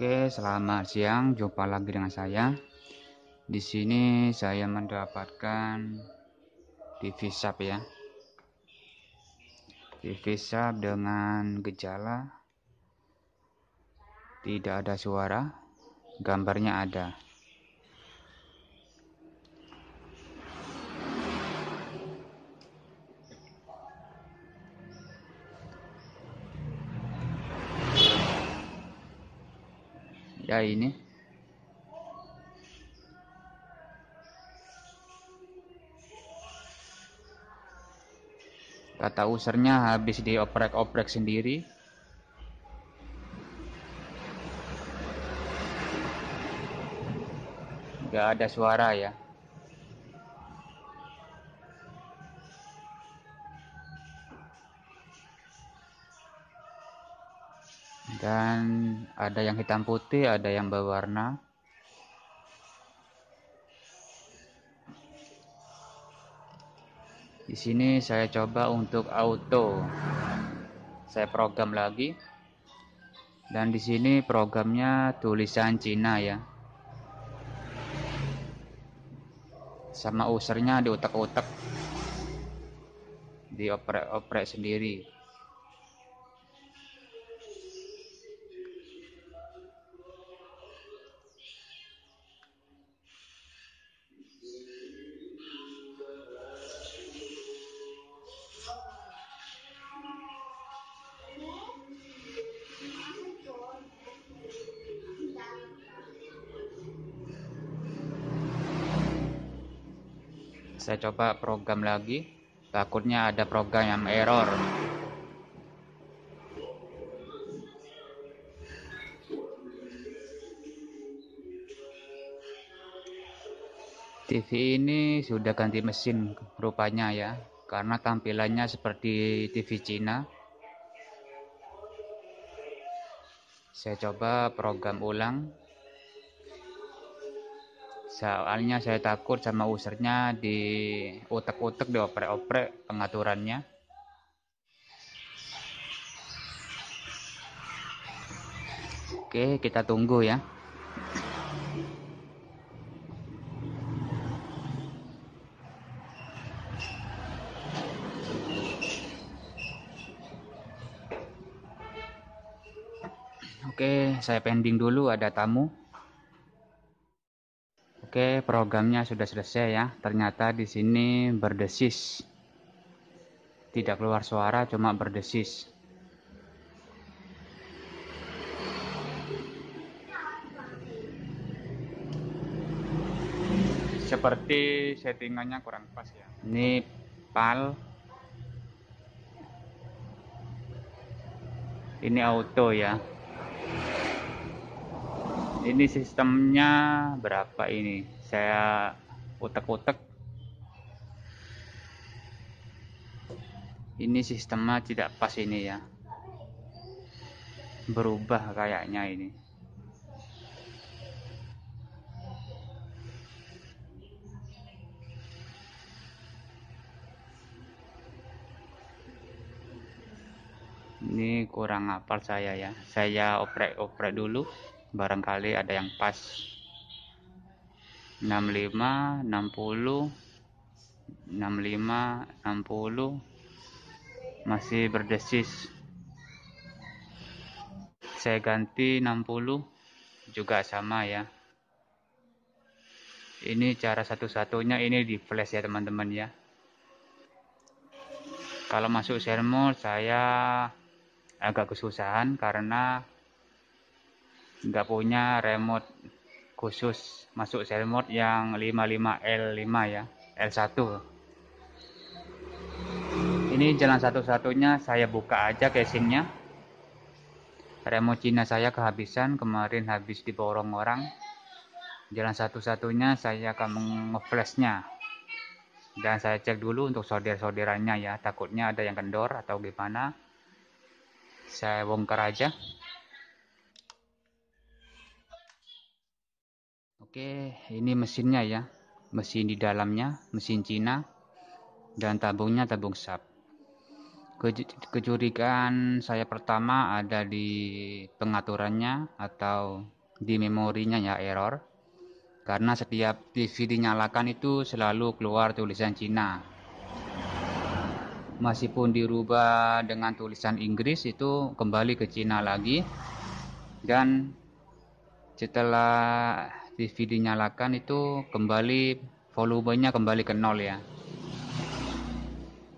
Oke, selamat siang. Jumpa lagi dengan saya. Di sini saya mendapatkan TV SAP ya. TV SAP dengan gejala tidak ada suara, gambarnya ada. Ya ini. Kata usernya habis dioprek-oprek sendiri. Nggak ada suara ya dan ada yang hitam putih ada yang berwarna. Di sini saya coba untuk auto. Saya program lagi. Dan di sini programnya tulisan Cina ya. Sama usernya diutak-utak. Dioprek-oprek sendiri coba program lagi. Takutnya ada program yang error. TV ini sudah ganti mesin rupanya ya karena tampilannya seperti TV Cina. Saya coba program ulang soalnya saya takut sama usernya di utek-utek dioprek-oprek pengaturannya oke kita tunggu ya Oke, saya pending dulu ada tamu. Oke, programnya sudah selesai ya. Ternyata di sini berdesis. Tidak keluar suara, cuma berdesis. Seperti settingannya kurang pas ya. Ini PAL. Ini auto ya ini sistemnya berapa ini? Saya utek-utek. Ini sistemnya tidak pas ini ya. Berubah kayaknya ini. Ini kurang hafal saya ya. Saya oprek-oprek dulu barangkali ada yang pas. 65 60 65 60 masih berdesis. Saya ganti 60 juga sama ya. Ini cara satu-satunya ini di flash ya teman-teman ya. Kalau masuk mode saya agak kesusahan karena nggak punya remote khusus. Masuk remote yang 55L5 ya L1 ini jalan satu-satunya saya buka aja casingnya. Remote Cina saya kehabisan kemarin habis diborong orang. Jalan satu-satunya saya akan ngeflashnya dan saya cek dulu untuk solder-solderannya ya. Takutnya ada yang kendor atau gimana. Saya bongkar aja Oke, ini mesinnya ya. Mesin di dalamnya, mesin Cina dan tabungnya tabung SAP. kecurigaan saya pertama ada di pengaturannya atau di memorinya ya error karena setiap TV dinyalakan itu selalu keluar tulisan Cina meskipun dirubah dengan tulisan Inggris itu kembali ke Cina lagi dan setelah TV dinyalakan itu kembali volumenya kembali ke nol ya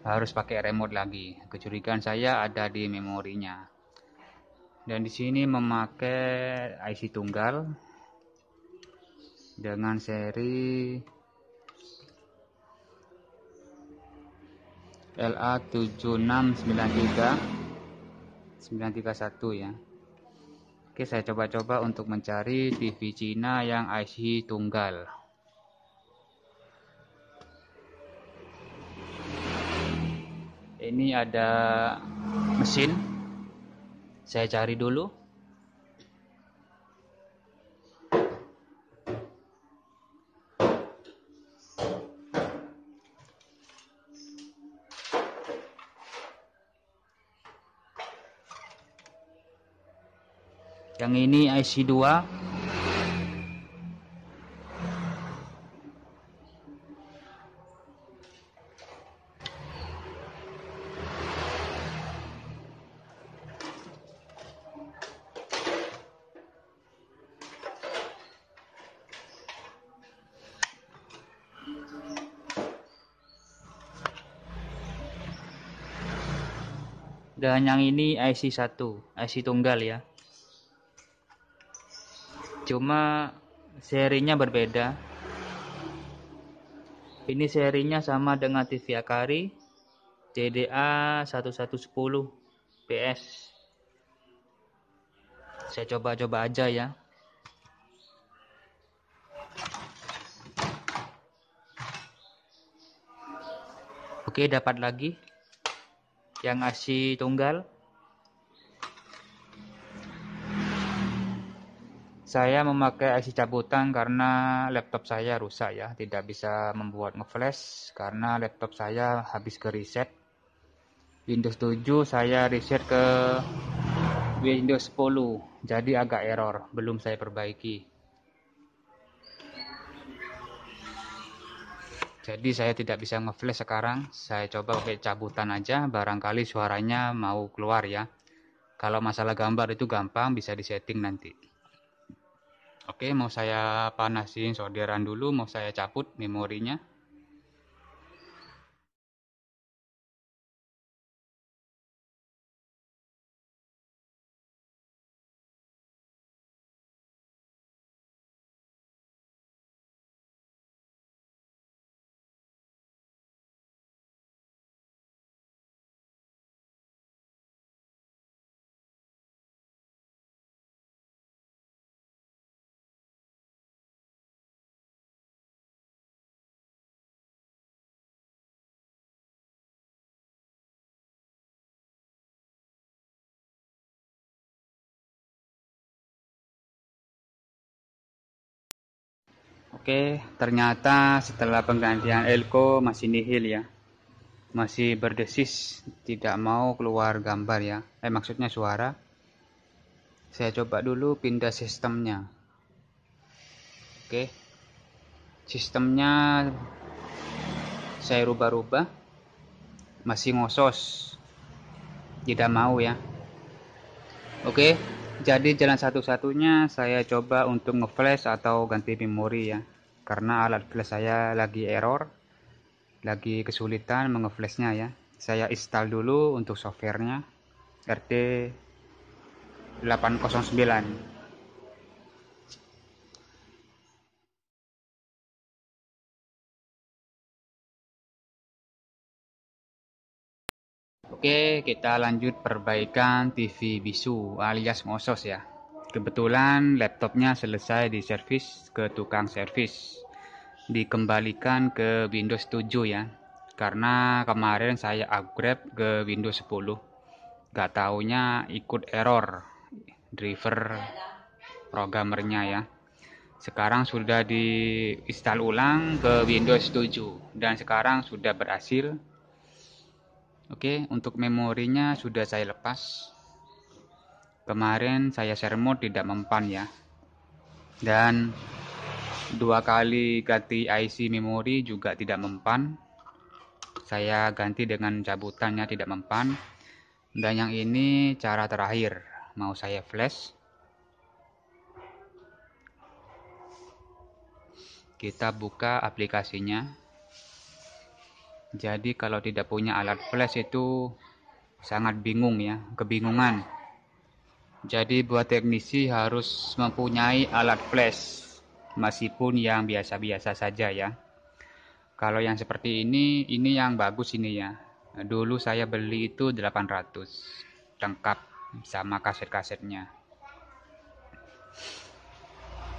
harus pakai remote lagi. Kecurigaan saya ada di memorinya. Dan di sini memakai IC tunggal dengan seri LA7693 931 ya. Oke, saya coba-coba untuk mencari TV Cina yang IC tunggal. ini ada mesin saya cari dulu yang ini IC 2 dan yang ini IC 1 IC tunggal ya cuma serinya berbeda. Ini serinya sama dengan TV Akari CDA 1110 PS saya coba-coba aja ya. Oke dapat lagi yang ngasih tunggal saya memakai IC cabutan karena laptop saya rusak ya tidak bisa membuat ngeflash karena laptop saya habis ke reset. Windows 7 saya reset ke Windows 10 jadi agak error belum saya perbaiki. Jadi saya tidak bisa ngeflash sekarang saya coba pakai cabutan aja barangkali suaranya mau keluar ya. Kalau masalah gambar itu gampang bisa disetting nanti oke mau saya panasin solderan dulu mau saya cabut memorinya Oke, ternyata setelah penggantian elko masih nihil ya. Masih berdesis, tidak mau keluar gambar ya. Eh maksudnya suara. Saya coba dulu pindah sistemnya. Oke. Sistemnya saya rubah-rubah. Masih ngosos. Tidak mau ya. Oke, jadi jalan satu-satunya saya coba untuk ngeflash atau ganti memori ya karena alat flash saya lagi error lagi kesulitan mengeflashnya ya saya install dulu untuk softwarenya RT 809 Oke, kita lanjut perbaikan TV bisu alias ngosos ya. Kebetulan laptopnya selesai diservis ke tukang servis. Dikembalikan ke Windows 7 ya. Karena kemarin saya upgrade ke Windows 10. Gak taunya ikut error driver programmernya ya. Sekarang sudah diinstal ulang ke Windows 7 dan sekarang sudah berhasil. Oke, untuk memorinya sudah saya lepas. Kemarin saya share mode tidak mempan ya. Dan dua kali ganti IC memori juga tidak mempan. Saya ganti dengan cabutannya tidak mempan. Dan yang ini cara terakhir, mau saya flash. Kita buka aplikasinya jadi kalau tidak punya alat flash itu sangat bingung ya, kebingungan. Jadi buat teknisi harus mempunyai alat flash meskipun yang biasa-biasa saja ya. Kalau yang seperti ini, ini yang bagus ini ya. Dulu saya beli itu 800 lengkap sama kaset-kasetnya.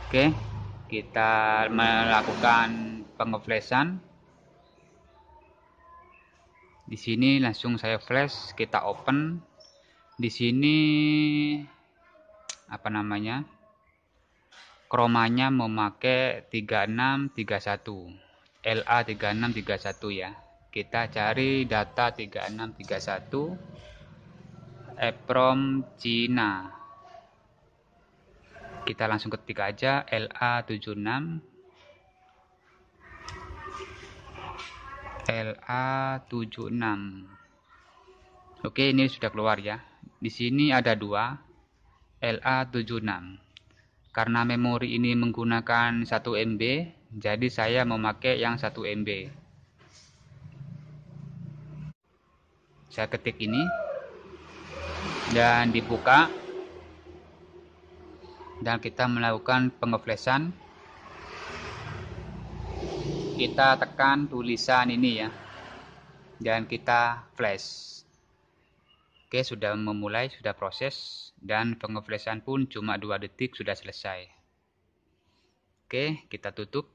Oke, kita melakukan pengeflashan di sini langsung saya flash kita open di sini apa namanya kromanya memakai 3631 LA 3631 ya. Kita cari data 3631 EPROM Cina. Kita langsung ketik aja LA 76 LA76 Oke ini sudah keluar ya. Di sini ada dua LA76 karena memori ini menggunakan 1 MB jadi saya memakai yang 1 MB saya ketik ini dan dibuka dan kita melakukan pengeflashan kita tekan tulisan ini ya dan kita flash oke sudah memulai sudah proses dan pengeflashan pun cuma dua detik sudah selesai. Oke kita tutup.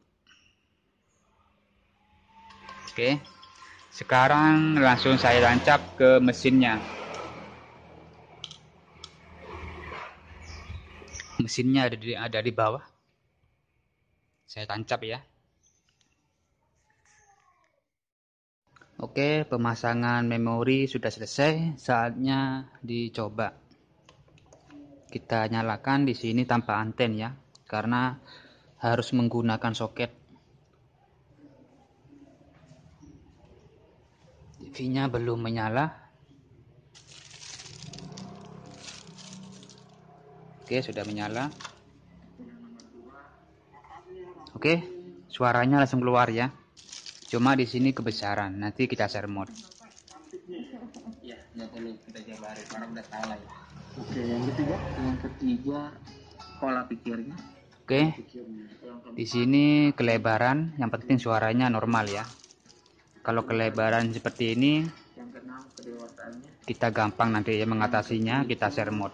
Oke sekarang langsung saya tancap ke mesinnya. Mesinnya ada di ada di bawah. Saya tancap ya Oke, pemasangan memori sudah selesai, saatnya dicoba. Kita nyalakan di sini tanpa anten ya, karena harus menggunakan soket. TV-nya belum menyala. Oke, sudah menyala. Oke, suaranya langsung keluar ya. Cuma di sini kebesaran. Nanti kita share mode. Ya, nggak perlu kita jabarin karena udah salah ya. Oke, yang ketiga, yang ketiga pola pikirnya. Oke. Di sini kelebaran, yang penting suaranya normal ya. Kalau kelebaran seperti ini, yang keenam kedewasaannya. Kita gampang nanti ya mengatasinya, kita share mode.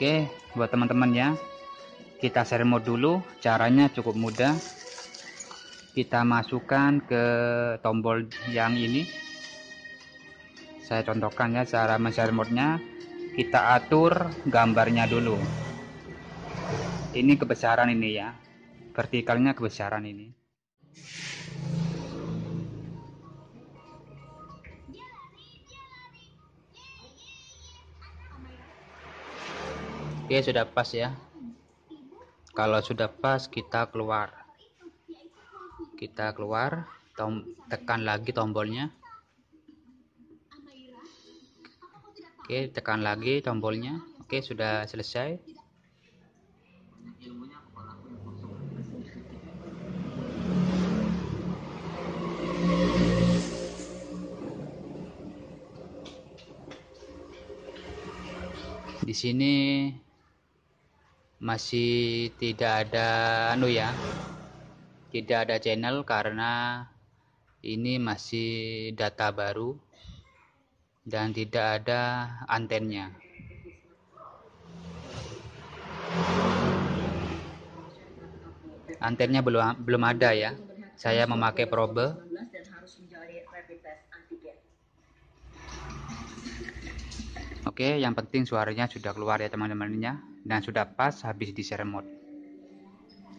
Oke, buat teman-teman ya. Kita share mode dulu, caranya cukup mudah. Kita masukkan ke tombol yang ini. Saya contohkan ya cara men-share mode-nya. Kita atur gambarnya dulu. Ini kebesaran ini ya. Vertikalnya kebesaran ini. Oke sudah pas ya. Kalau sudah pas kita keluar. Kita keluar tom tekan lagi tombolnya. Oke tekan lagi tombolnya. Oke sudah selesai. Di sini masih tidak ada anu ya tidak ada channel karena ini masih data baru dan tidak ada antennya. Antennya belum belum ada ya. Saya memakai probe oke yang penting suaranya sudah keluar ya teman-temannya. Dan sudah pas habis di share mode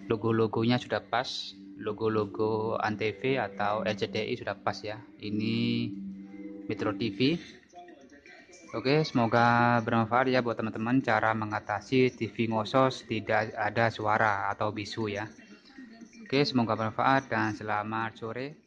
logo-logonya sudah pas. Logo-logo Antv atau LCDI sudah pas ya. Ini Metro TV Oke semoga bermanfaat ya buat teman-teman. Cara mengatasi TV ngosos tidak ada suara atau bisu ya. Oke semoga bermanfaat dan selamat sore